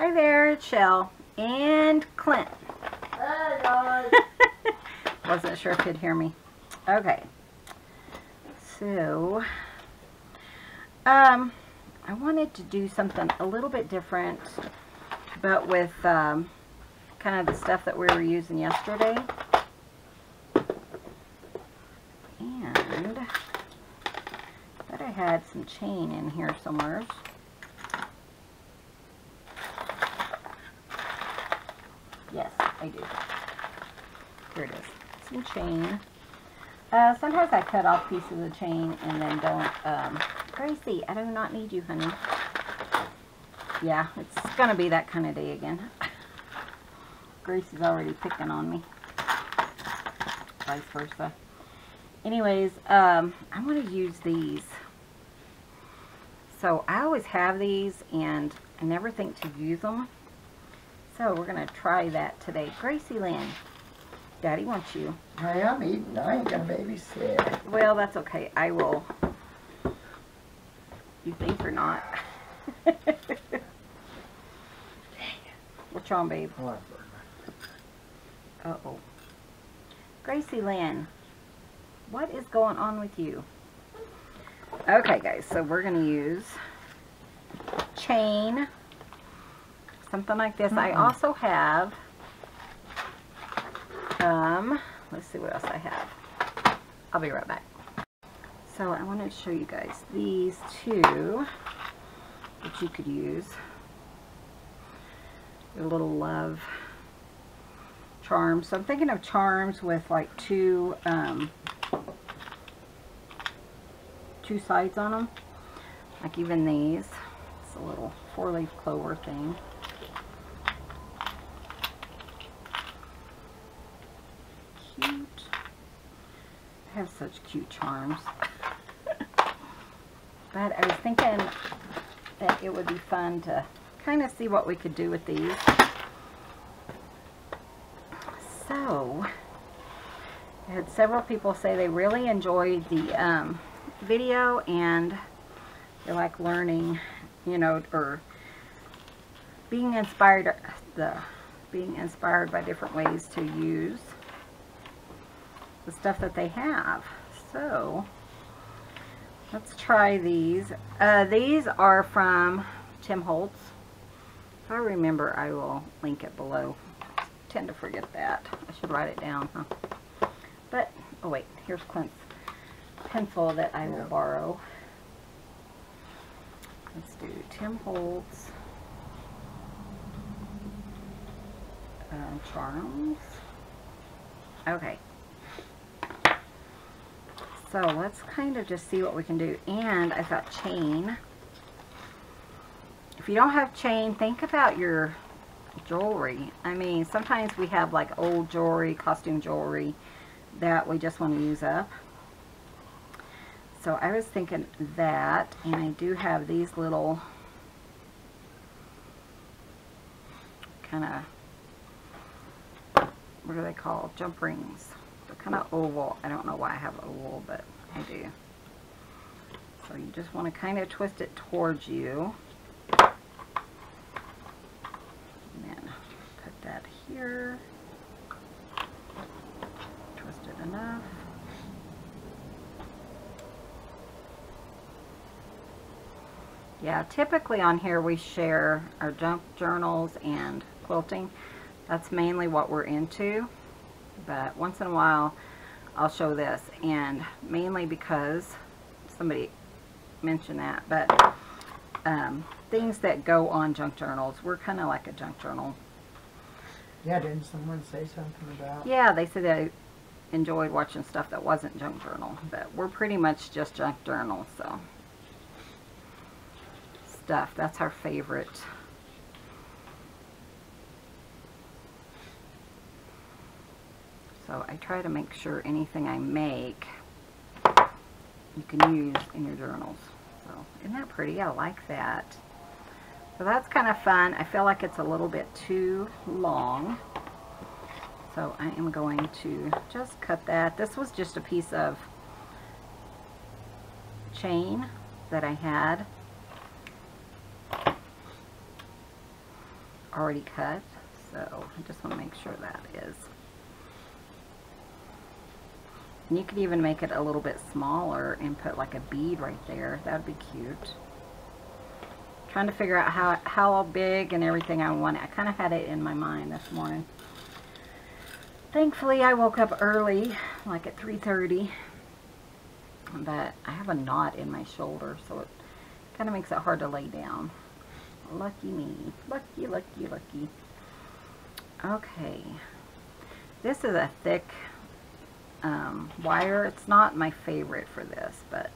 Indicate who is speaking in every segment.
Speaker 1: Hi there, it's Chelle and Clint. Wasn't sure if you'd hear me. Okay. So, um, I wanted to do something a little bit different, but with um, kind of the stuff that we were using yesterday. And I thought I had some chain in here somewhere. Yes, I do. Here it is. Some chain. Uh, sometimes I cut off pieces of the chain and then don't. Um, Gracie, I do not need you, honey. Yeah, it's going to be that kind of day again. Gracie's already picking on me. Vice versa. Anyways, um, I'm going to use these. So I always have these and I never think to use them. So we're going to try that today. Gracie Lynn, Daddy wants you.
Speaker 2: I am eating. I ain't gonna babysit.
Speaker 1: Well, that's okay. I will. You think or not? What's wrong, babe?
Speaker 2: Oh,
Speaker 1: Uh-oh. Gracie Lynn, what is going on with you? Okay, guys, so we're going to use chain, something like this. I
Speaker 2: Mm-mm.
Speaker 1: also have, um, let's see what else I have. I'll be right back. So I wanted to show you guys these two that you could use. They're little love charms. So I'm thinking of charms with like two um, two sides on them. Like even these. It's a little four-leaf clover thing. Cute. Have such cute charms. but I was thinking that it would be fun to kind of see what we could do with these. So, I had several people say they really enjoyed the um, video and they like learning, you know, or being inspired, the being inspired by different ways to use the stuff that they have. So, let's try these. Uh, these are from Tim Holtz. If I remember, I will link it below tend to forget that. I should write it down, huh? But, oh wait, here's Clint's pencil that I will borrow. Let's do Tim Holtz um, Charms. Okay. So let's kind of just see what we can do. And I thought chain. If you don't have chain, think about your jewelry. I mean, sometimes we have like old jewelry, costume jewelry that we just want to use up. So I was thinking that, and I do have these little kind of, what are they called? Jump rings. Kind of oval. I don't know why I have oval, but I do. So you just want to kind of twist it towards you. And then put that here. Twist it enough. Yeah, typically on here we share our junk journals and quilting. That's mainly what we're into. But once in a while I'll show this. And mainly because somebody mentioned that. But um, things that go on junk journals, we're kind of like a junk journal.
Speaker 2: Yeah, didn't someone say something about?
Speaker 1: Yeah, they said they enjoyed watching stuff that wasn't junk journal. But we're pretty much just junk journal, so. Stuff, that's our favorite. So I try to make sure anything I make you can use in your journals. So isn't that pretty? I like that. So that's kind of fun. I feel like it's a little bit too long. So I am going to just cut that. This was just a piece of chain that I had. already cut, so I just want to make sure that is. And you could even make it a little bit smaller and put like a bead right there. That would be cute. Trying to figure out how, how big and everything I want. I kind of had it in my mind this morning. Thankfully, I woke up early, like at 3.30. But I have a knot in my shoulder, so it kind of makes it hard to lay down. Lucky me. Lucky, lucky, lucky. Okay. This is a thick um, wire. It's not my favorite for this, but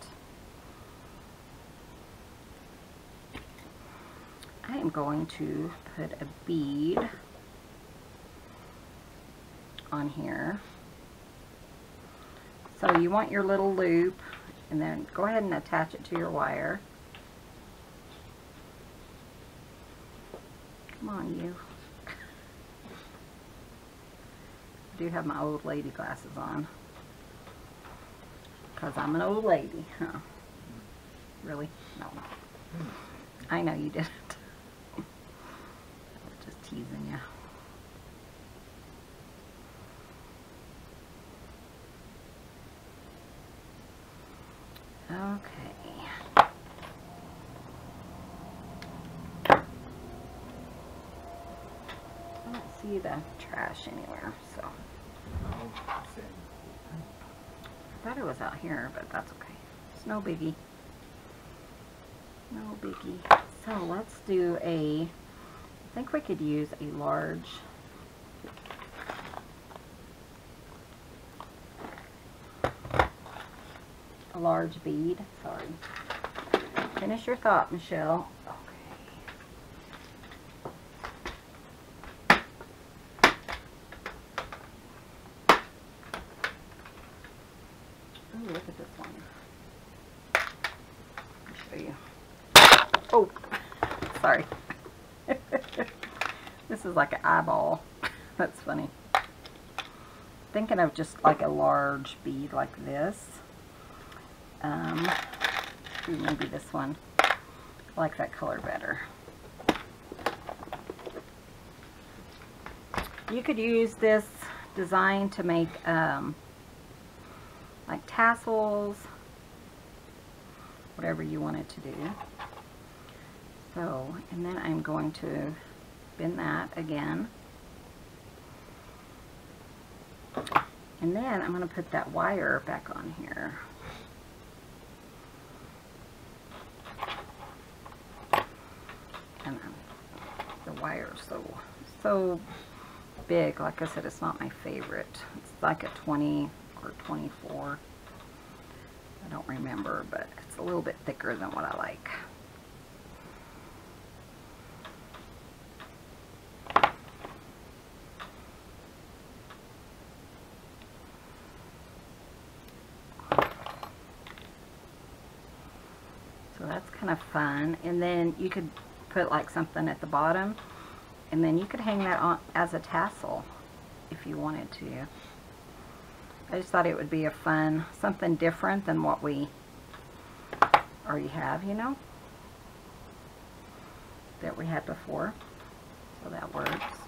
Speaker 1: I am going to put a bead on here. So you want your little loop and then go ahead and attach it to your wire. Come on you. I do have my old lady glasses on. Because I'm an old lady, huh? Really? No. I know you didn't. Just teasing you. Okay. I don't see the trash anywhere, so. I thought it was out here, but that's okay. It's no biggie. No biggie. So let's do a, I think we could use a large a large bead. Sorry. Finish your thought, Michelle. Ooh, look at this one. I'll show you. Oh, sorry. this is like an eyeball. That's funny. Thinking of just like a large bead like this. Um, maybe this one. I like that color better. You could use this design to make um, like tassels, whatever you want it to do. So, and then I'm going to bend that again. And then I'm going to put that wire back on here. And um, the wire is so, so big. Like I said, it's not my favorite. It's like a 20 or 24. I don't remember, but it's a little bit thicker than what I like. So that's kind of fun. And then you could put like something at the bottom and then you could hang that on as a tassel if you wanted to. I just thought it would be a fun, something different than what we already have, you know, that we had before. So that works.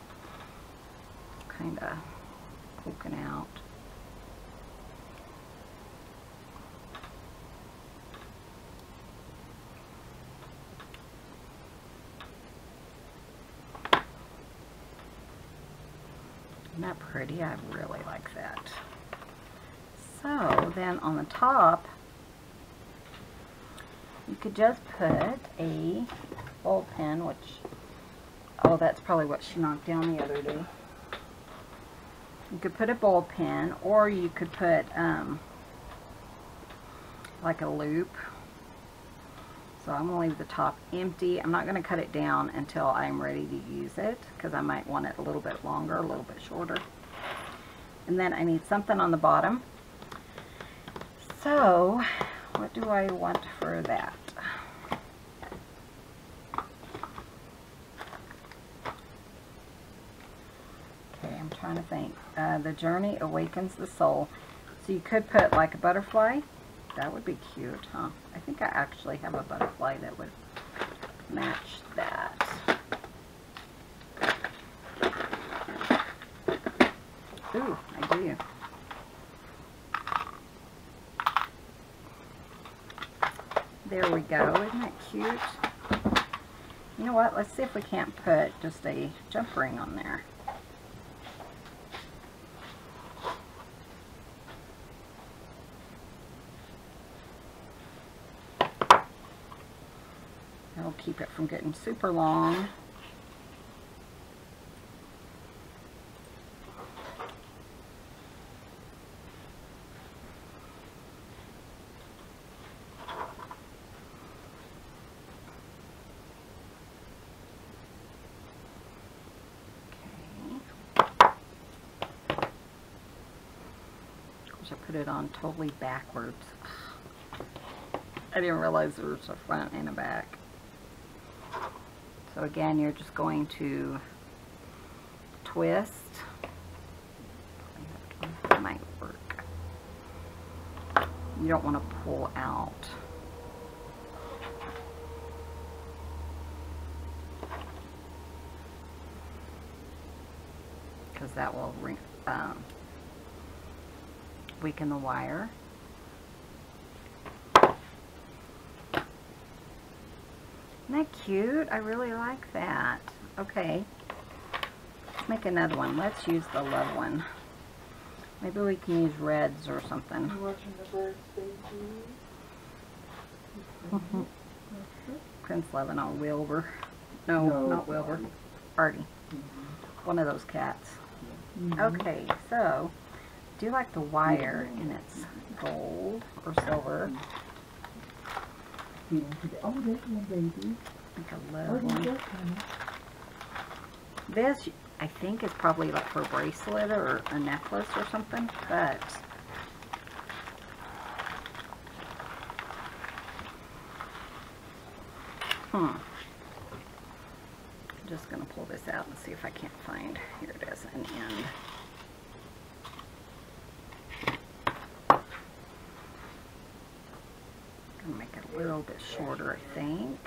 Speaker 1: Kind of poking out. That pretty? I really like that. So then on the top, you could just put a ball pen, which, oh, that's probably what she knocked down the other day. You could put a ball pen, or you could put um, like a loop. So I'm going to leave the top empty. I'm not going to cut it down until I'm ready to use it, because I might want it a little bit longer, a little bit shorter. And then I need something on the bottom. So, what do I want for that? Okay, I'm trying to think. Uh, the journey awakens the soul. So you could put like a butterfly. That would be cute, huh? I think I actually have a butterfly that would match that. Ooh, I do. There we go. Isn't that cute? You know what? Let's see if we can't put just a jump ring on there. Keep it from getting super long. I put it on totally backwards. I didn't realize there was a front and a back. So again, you're just going to twist. That might work. You don't want to pull out. Because that will um, weaken the wire. Isn't that cute? I really like that. Okay. Let's make another one. Let's use the love one. Maybe we can use reds or something.
Speaker 2: You watching the birds. Mm-hmm.
Speaker 1: Prince loving on Wilbur. No,
Speaker 2: No,
Speaker 1: not Wilbur. Artie. Mm-hmm. One of those cats. Mm-hmm. Okay, so do you like the wire in its gold or silver?
Speaker 2: Oh, this one, baby.
Speaker 1: Like a
Speaker 2: Oh,
Speaker 1: love
Speaker 2: you
Speaker 1: one. This, I think, is probably like for a bracelet or a necklace or something, but hmm. I'm just gonna pull this out and see if I can't find. Here it is, an end. Gonna make it a little bit shorter, I think.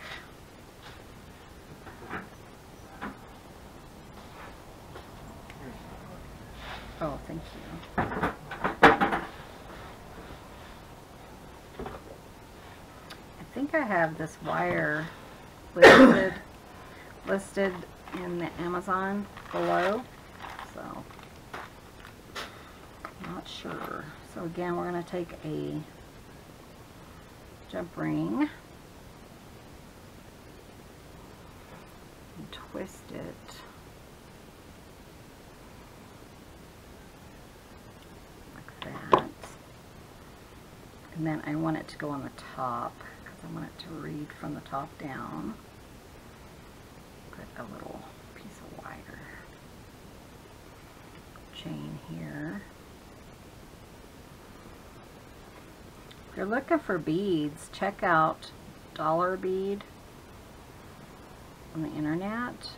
Speaker 1: Oh, thank you. I think I have this wire listed listed in the Amazon below, so not sure. So again, we're going to take a jump ring and twist it like that. And then I want it to go on the top because I want it to read from the top down. Put a little piece of wire chain here. If you're looking for beads, check out Dollar Bead on the internet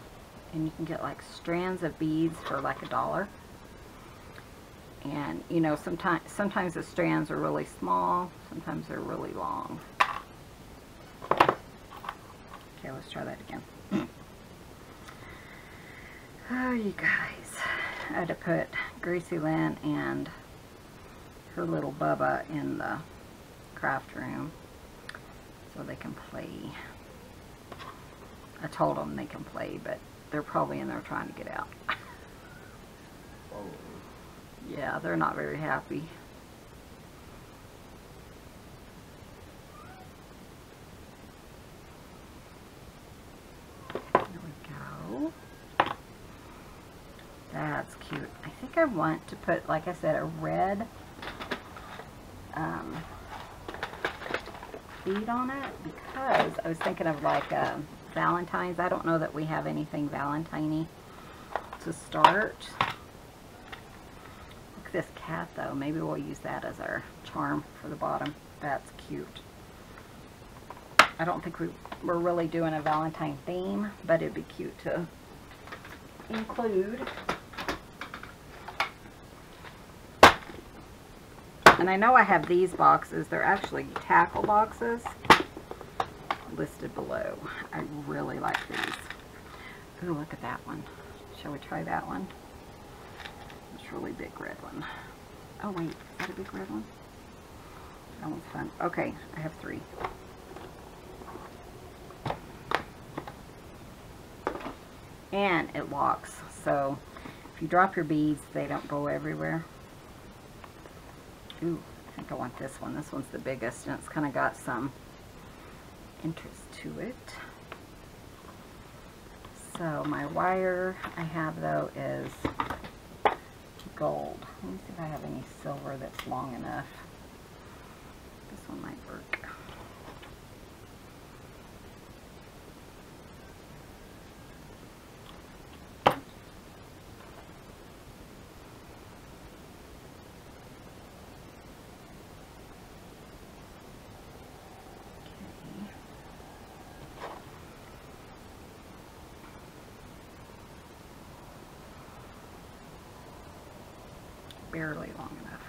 Speaker 1: and you can get like strands of beads for like a dollar. And you know sometimes sometimes the strands are really small sometimes they're really long. Okay let's try that again. Oh you guys. I had to put Gracie Lynn and her little Bubba in the craft room so they can play I told them they can play but they're probably in there trying to get out yeah, they're not very happy. There we go. That's cute. I think I want to put, like I said, a red um, on it because I was thinking of like uh, Valentine's. I don't know that we have anything Valentine-y to start Look at this cat though. Maybe we'll use that as our charm for the bottom. That's cute. I don't think we, we're really doing a Valentine theme, but it'd be cute to include. And I know I have these boxes. They're actually tackle boxes listed below. I really like these. Ooh, look at that one. Shall we try that one? It's really big red one. Oh wait, is that a big red one? That one's fun. Okay, I have three. And it locks, so if you drop your beads, they don't go everywhere. Ooh, I think I want this one. This one's the biggest, and it's kind of got some interest to it. So my wire I have though is gold. Let me see if I have any silver that's long enough. This one might work. Okay. Barely long enough.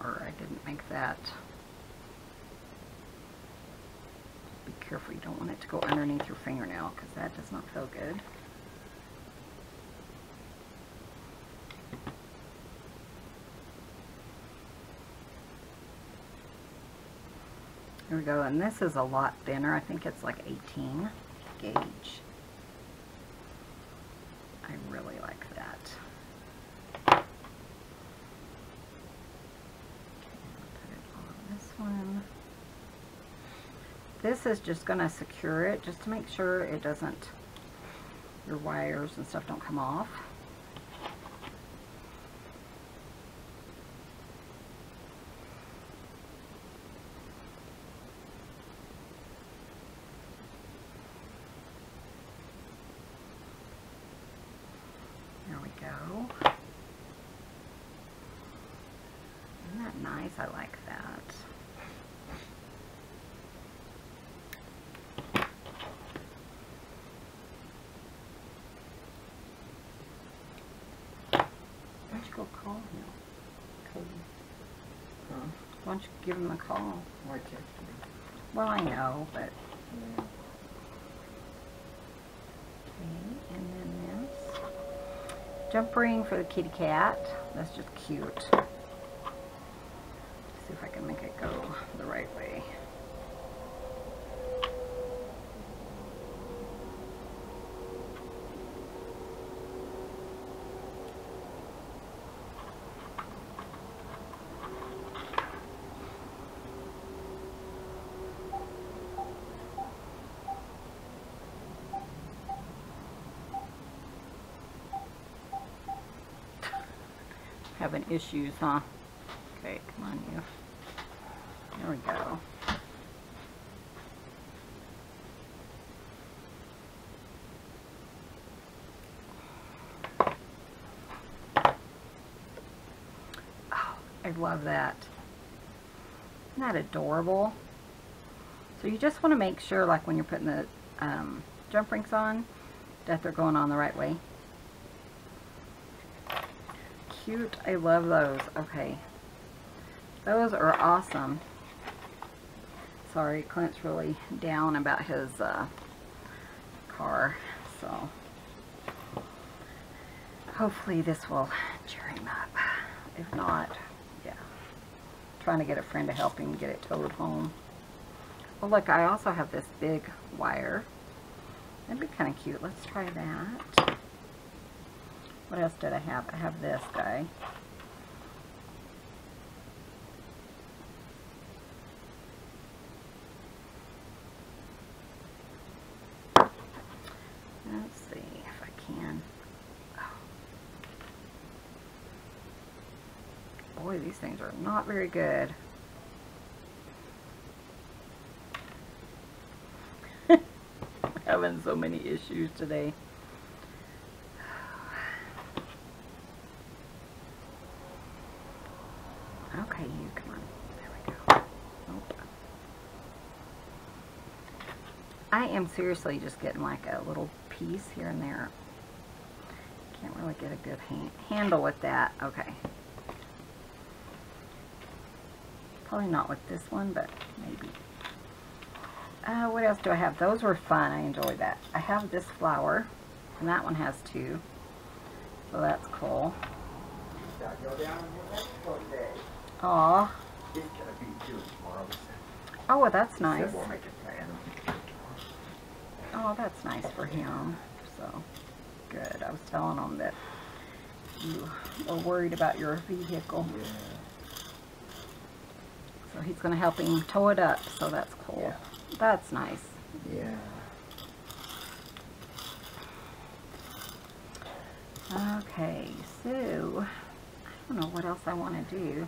Speaker 1: Or I didn't make that. Be careful, you don't want it to go underneath your fingernail because that does not feel good. There we go, and this is a lot thinner. I think it's like 18 gauge. I really like that. Okay, put it on this one. This is just going to secure it just to make sure it doesn't, your wires and stuff don't come off. There we go. Isn't that nice? I like that. Why don't you go call him?
Speaker 2: Cody. Huh?
Speaker 1: Why don't you give him a call?
Speaker 2: Why text me?
Speaker 1: Well, I know, but
Speaker 2: Yeah.
Speaker 1: Okay, and then this. Jump ring for the kitty cat. That's just cute. see if I can make it go the right way. Having issues, huh? Okay, come on you. There we go. Oh, I love that. Isn't that adorable? So you just want to make sure, like when you're putting the um, jump rings on, that they're going on the right way. Cute. I love those. Okay. Those are awesome. Sorry, Clint's really down about his uh, car, so hopefully this will cheer him up. If not, yeah. Trying to get a friend to help him get it towed home. Well, look, I also have this big wire. That'd be kind of cute. Let's try that. What else did I have? I have this guy. Let's see if I can. Boy, these things are not very good. Having so many issues today. Okay, you come on. There we go. Nope. I am seriously just getting like a little piece here and there. Can't really get a good hand handle with that. Okay. Probably not with this one, but maybe. Uh, what else do I have? Those were fun. I enjoyed that. I have this flower, and that one has two. So that's cool.
Speaker 3: Gotta go down to Mexico today.
Speaker 1: Aw.
Speaker 3: It's gonna be due tomorrow.
Speaker 1: Oh, well, that's nice.
Speaker 3: We'll make a plan.
Speaker 1: Oh, that's nice for him. So, good. I was telling him that you were worried about your vehicle.
Speaker 3: Yeah.
Speaker 1: So he's going to help him tow it up. So that's cool.
Speaker 3: Yeah.
Speaker 1: That's nice.
Speaker 3: Yeah.
Speaker 1: Okay, so I don't know what else I want to do.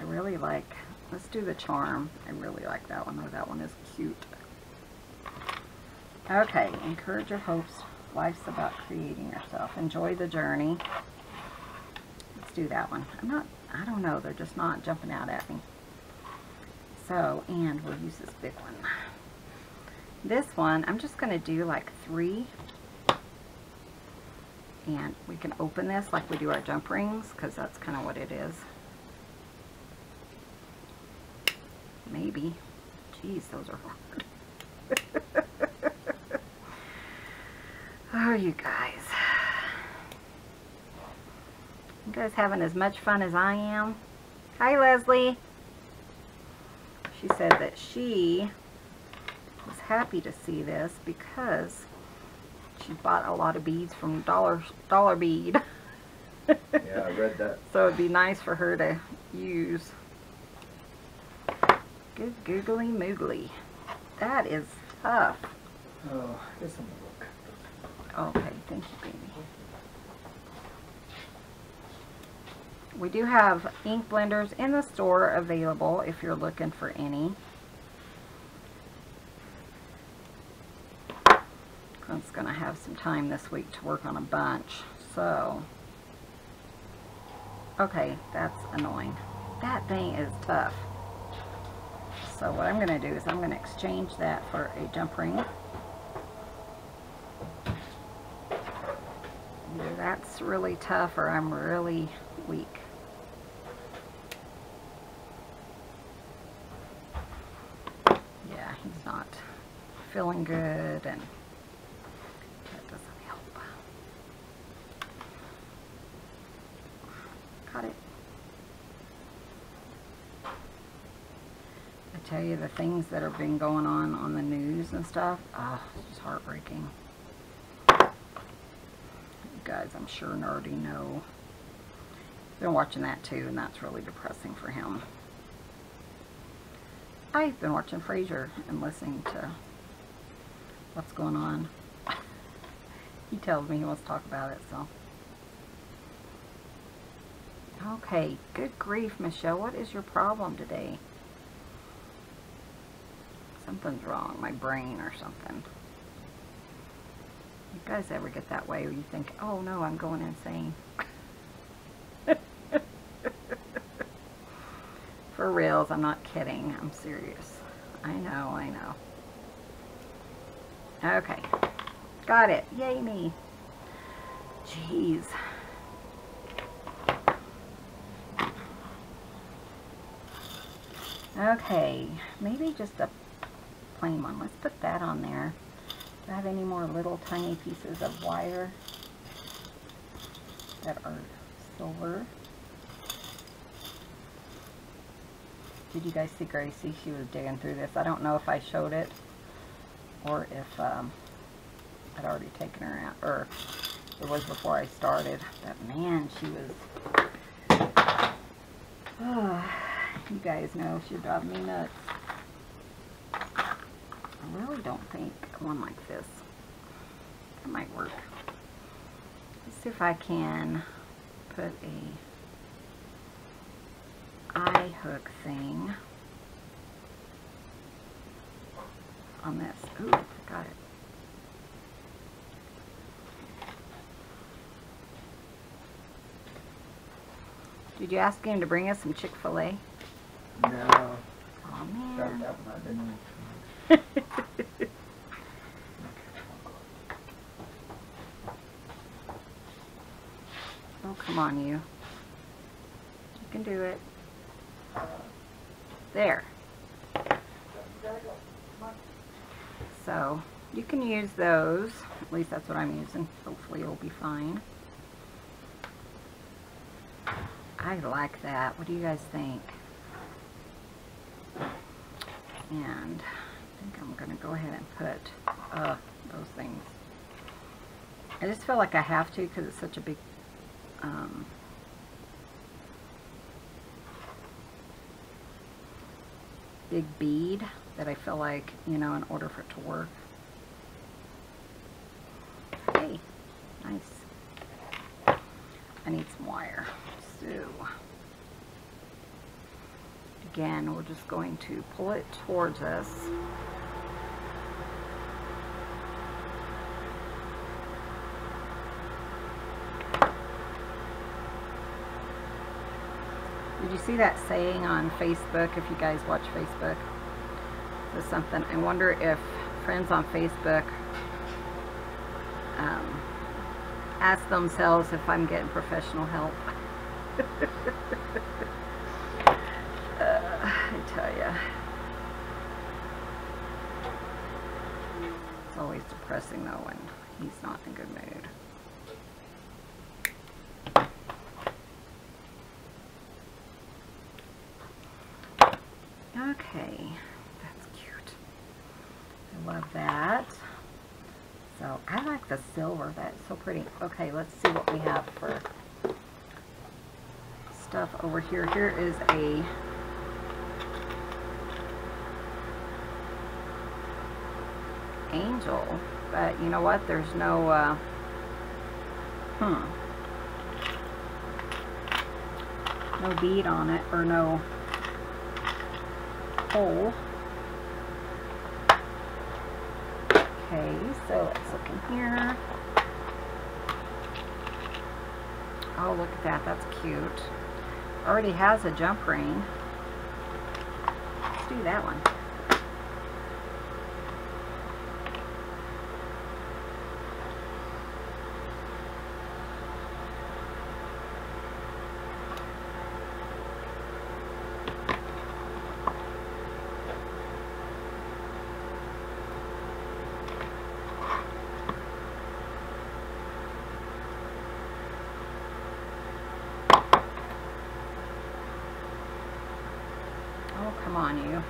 Speaker 1: I really like, let's do the charm. I really like that one. That one is cute. Okay, encourage your hopes. Life's about creating yourself. Enjoy the journey. Let's do that one. I'm not, I don't know, they're just not jumping out at me. So, and we'll use this big one. This one, I'm just going to do like three and we can open this like we do our jump rings because that's kind of what it is. Maybe. Jeez, those are hard. oh, you guys. You guys having as much fun as I am? Hi, Leslie. She said that she was happy to see this because she bought a lot of beads from Dollar Dollar Bead.
Speaker 3: Yeah, I read that.
Speaker 1: So it'd be nice for her to use. Good googly moogly. That is tough.
Speaker 3: Oh, it's a look.
Speaker 1: Okay, thank you, baby. We do have ink blenders in the store available if you're looking for any. Clint's going to have some time this week to work on a bunch. So, okay, that's annoying. That thing is tough. So what I'm going to do is I'm going to exchange that for a jump ring. That's really tough or I'm really weak. Yeah, he's not feeling good and that doesn't help. Got it. I tell you the things that have been going on on the news and stuff, ah, it's just heartbreaking. Guys, I'm sure already know. Been watching that too, and that's really depressing for him. I've been watching Frasier and listening to what's going on. he tells me he wants to talk about it, so. Okay, good grief, Michelle. What is your problem today? Something's wrong, my brain or something. You guys ever get that way where you think, oh no, I'm going insane? For reals, I'm not kidding. I'm serious. I know, I know. Okay. Got it. Yay me. Jeez. Okay. Maybe just a plain one. Let's put that on there. Have any more little tiny pieces of wire that are silver? Did you guys see Gracie? She was digging through this. I don't know if I showed it or if um, I'd already taken her out, or it was before I started. But man, she was, you guys know she drives me nuts. I don't think one like this, that might work. Let's see if I can put a eye hook thing on this. Ooh, got it. Did you ask him to bring us some Chick-fil-A?
Speaker 3: No.
Speaker 1: Oh man.
Speaker 3: that I didn't want
Speaker 1: come on, you. You can do it. There. So, you can use those. At least that's what I'm using. Hopefully it'll be fine. I like that. What do you guys think? And I think I'm going to go ahead and put uh, those things. I just feel like I have to because it's such a big um, big bead that I feel like, you know, in order for it to work. Hey, nice. I need some wire. So, again, we're just going to pull it towards us. See that saying on Facebook, if you guys watch Facebook? There's something, I wonder if friends on Facebook um, ask themselves if I'm getting professional help. uh, I tell ya. It's always depressing though when he's not in good mood. Okay, that's cute. I love that. So I like the silver. That's so pretty. Okay, let's see what we have for stuff over here. Here is a angel, but you know what? There's no, uh, hmm, no bead on it, or no hole. Okay, so let's look in here. Oh, look at that. That's cute. Already has a jump ring. Let's do that one. Oh, come on, you.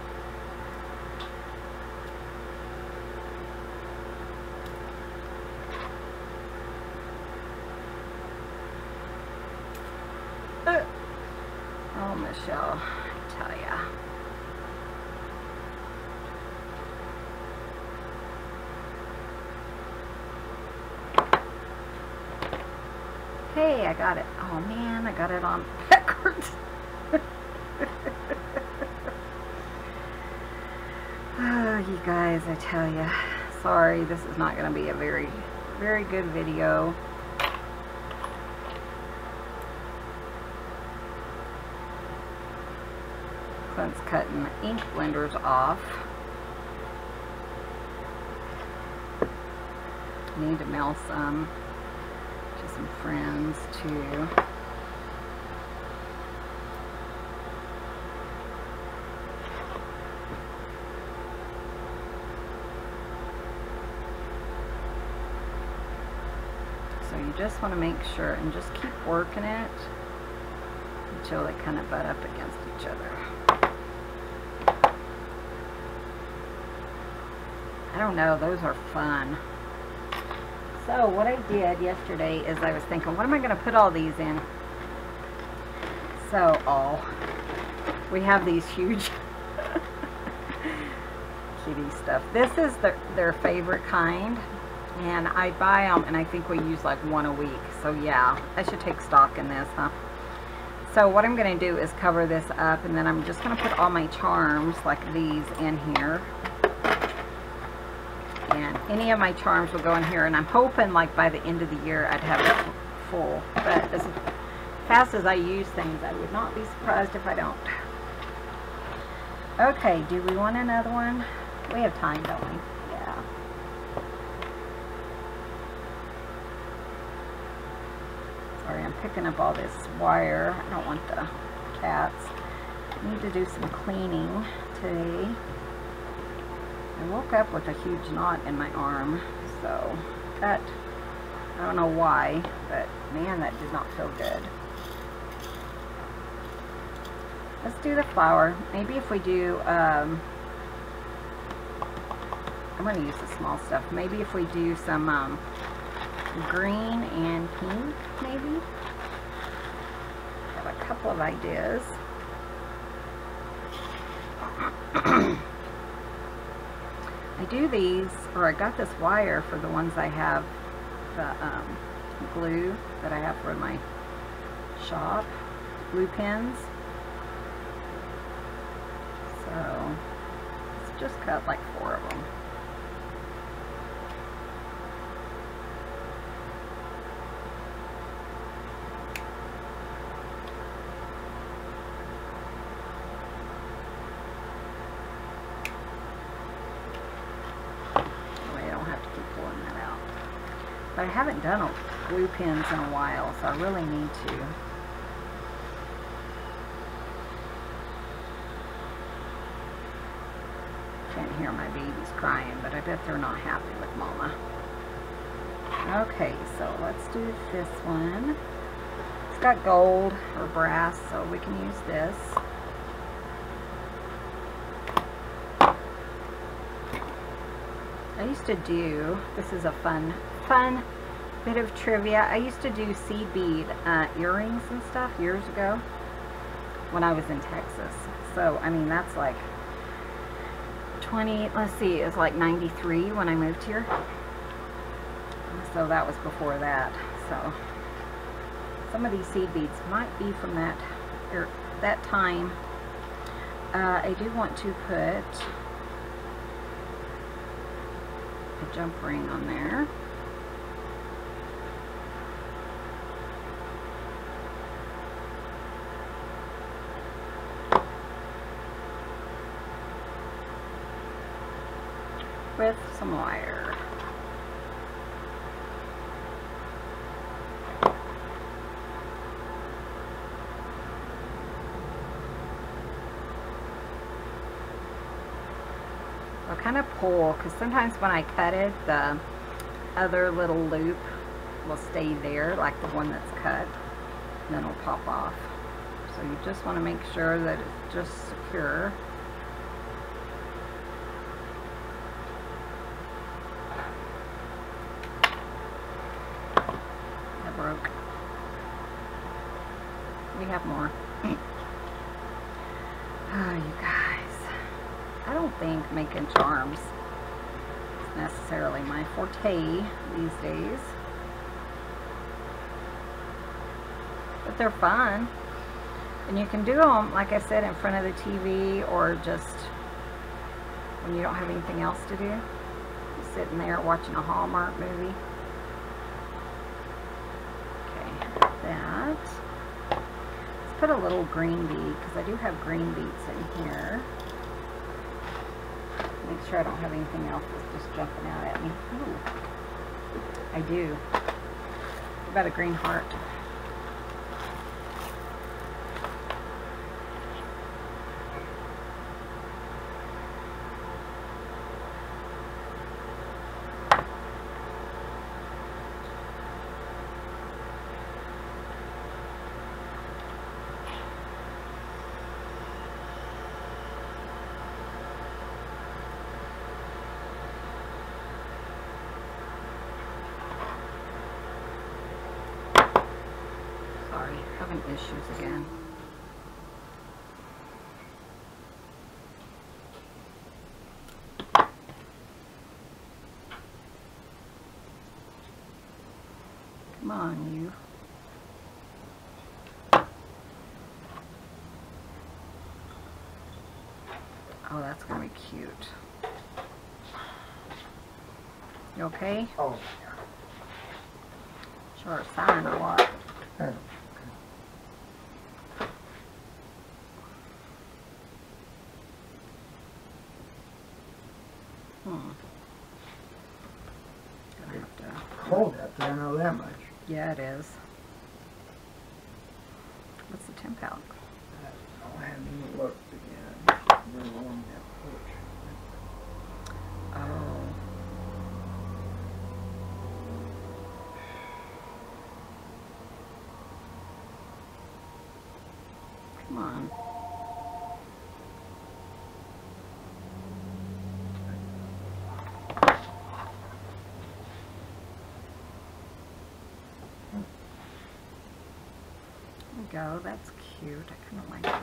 Speaker 1: Uh. Oh, Michelle, I tell ya. Hey, I got it. Oh man, I got it on backwards. Oh, you guys, I tell you, sorry, this is not going to be a very, very good video. Clint's cutting the ink blenders off. Need to mail some some friends too. So you just want to make sure and just keep working it until they kind of butt up against each other. I don't know, those are fun. So what I did yesterday is I was thinking, what am I going to put all these in? So, oh, we have these huge kitty stuff. This is their, their favorite kind and I buy them and I think we use like one a week so yeah I should take stock in this huh so what I'm gonna do is cover this up and then I'm just gonna put all my charms like these in here any of my charms will go in here and I'm hoping like by the end of the year I'd have it full but as fast as I use things I would not be surprised if I don't okay do we want another one we have time don't we yeah Sorry, I'm picking up all this wire. I don't want the cats. I need to do some cleaning today. I woke up with a huge knot in my arm, so that, I don't know why, but man, that did not feel good. Let's do the flower. Maybe if we do, um, I'm going to use the small stuff. Maybe if we do some um, green and pink, maybe. Have a couple of ideas. I do these, or I got this wire for the ones I have, the um, glue that I have for my shop, glue pins. So, just cut like four of them. That way I don't have to keep pulling that out. But I haven't done a glue pins in a while, so I really need to. Can't hear my babies crying, but I bet they're not happy with Mama. Okay, so let's do this one. It's got gold or brass, so we can use this. I used to do, this is a fun, fun bit of trivia. I used to do seed bead uh, earrings and stuff years ago when I was in Texas. So, I mean, that's like 20, let's see, it was like 93 when I moved here. So that was before that. So, some of these seed beads might be from that, er, that time. Uh, I do want to put a jump ring on there. With some wire. I'll kind of pull because sometimes when I cut it, the other little loop will stay there, like the one that's cut, then it'll pop off. So you just want to make sure that it's just secure. That broke. We have more. Oh, you guys. I don't think making charms is necessarily my forte these days. But they're fun. And you can do them, like I said, in front of the TV or just when you don't have anything else to do. Sitting there watching a Hallmark movie. Okay, that. Let's put a little green bead because I do have green beads in here. Make sure I don't have anything else that's just jumping out at me. Ooh. I do. What about a green heart? Sorry, having issues again. Come on, you. Oh, that's gonna be cute. You okay?
Speaker 3: Oh,
Speaker 1: Short sign or what?
Speaker 3: yeah.
Speaker 1: Hmm. Gonna have to.
Speaker 3: Cold out there, I know that much.
Speaker 1: Yeah, it is. What's the temp out?
Speaker 3: I haven't even looked again. Never warmed that porch.
Speaker 1: Oh. Come on. Go. That's cute. I kind of like that.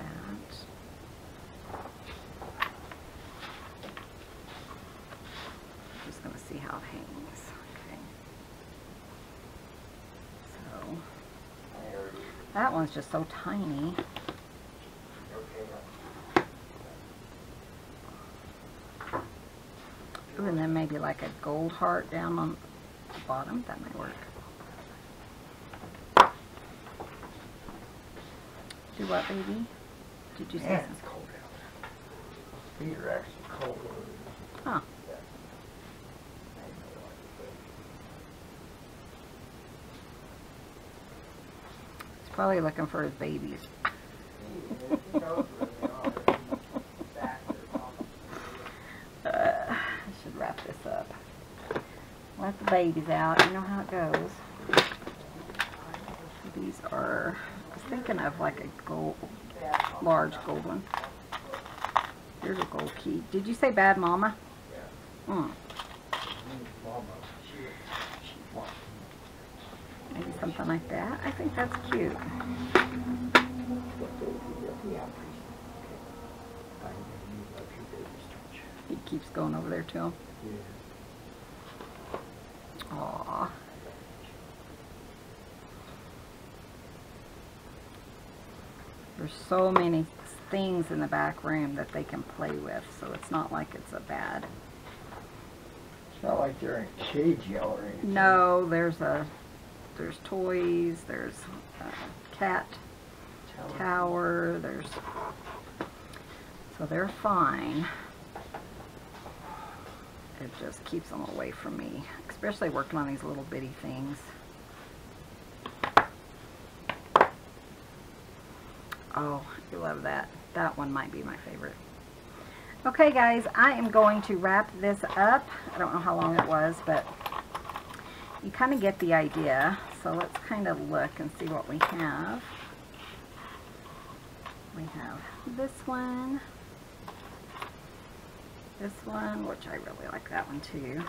Speaker 1: Just gonna see how it hangs. Okay. So that one's just so tiny. Ooh, and then maybe like a gold heart down on the bottom. That might work. Do what, baby? Did you say
Speaker 3: Man,
Speaker 1: something?
Speaker 3: it's cold out. Feet are actually cold.
Speaker 1: Huh. He's probably looking for his babies. Uh, I should wrap this up. Let the babies out. You know how it goes. These are, I was thinking of like a gold, large gold one. Here's a gold key. Did you say bad mama? Hmm. Maybe something like that. I think that's cute. He keeps going over there to him. Aww. There's so many things in the back room that they can play with, so it's not like it's a bad.
Speaker 3: It's not like they're in a cage yell or anything.
Speaker 1: No, there's a, there's toys, there's a cat tower, there's, so they're fine. It just keeps them away from me, especially working on these little bitty things. Oh, I love that. That one might be my favorite. Okay guys, I am going to wrap this up. I don't know how long it was, but you kind of get the idea. So let's kind of look and see what we have. We have this one, this one, which I really like that one too.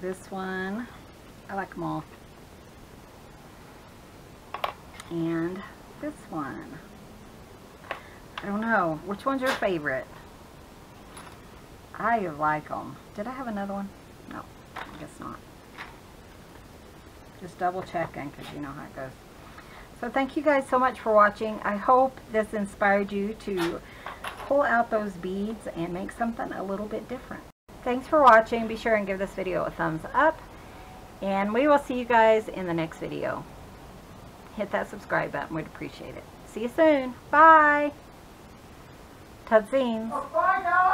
Speaker 1: This one, I like them all. And this one. I don't know. Which one's your favorite? I like them. Did I have another one? No, I guess not. Just double checking because you know how it goes. So thank you guys so much for watching. I hope this inspired you to pull out those beads and make something a little bit different. Thanks for watching. Be sure and give this video a thumbs up. And we will see you guys in the next video. Hit that subscribe button. We'd appreciate it. See you soon. Bye. Oh,
Speaker 3: bye, guys!